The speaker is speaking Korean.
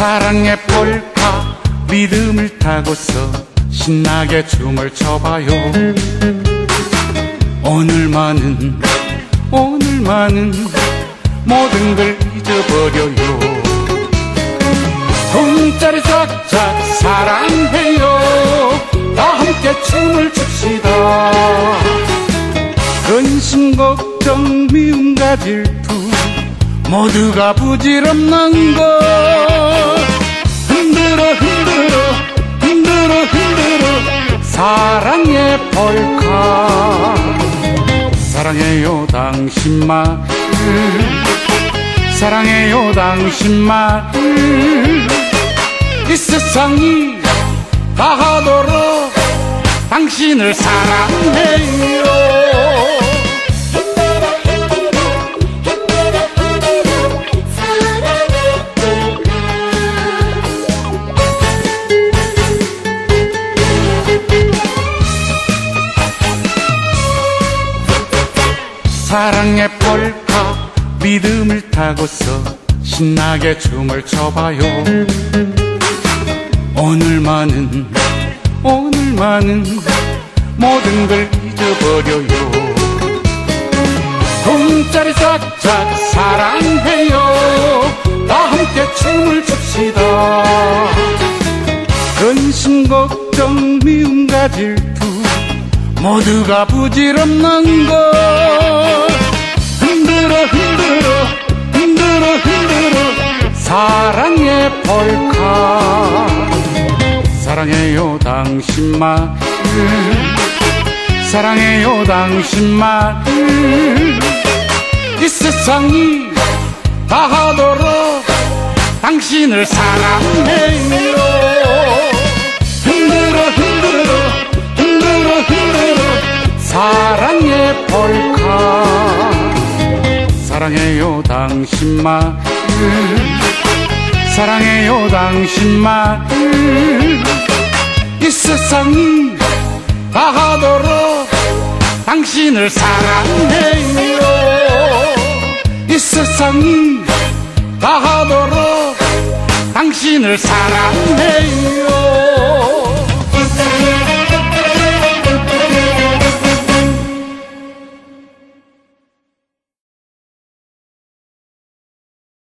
사랑의 폴카 리듬을 타고서 신나게 춤을 춰봐요. 오늘만은 오늘만은 모든 걸 잊어버려요. 돈짜리 짝짝 사랑해요. 다 함께 춤을 춥시다. 근심 걱정 미움과 질투 모두가 부질없는 것 사랑의 폴카. 사랑해요 당신만을 사랑해요 당신만을 이 세상이 다 하도록 당신을 사랑해요 사랑의 폴카 리듬을 타고서 신나게 춤을 춰봐요. 오늘만은 오늘만은 모든 걸 잊어버려요. 돈짜리 짝짝 사랑해요. 다 함께 춤을 춥시다. 근심 걱정 미움과 질투 모두가 부질없는 것 사랑의 폴카. 사랑해요 당신만을 사랑해요 당신만을 이 세상이 다 하도록 당신을 사랑해요. 흔들어 흔들어 흔들어 흔들어. 사랑의 폴카. 사랑해요 당신만을 사랑해요 당신만을 이 세상이 다 하도록 당신을 사랑해요. 이 세상이 다 하도록 당신을 사랑해요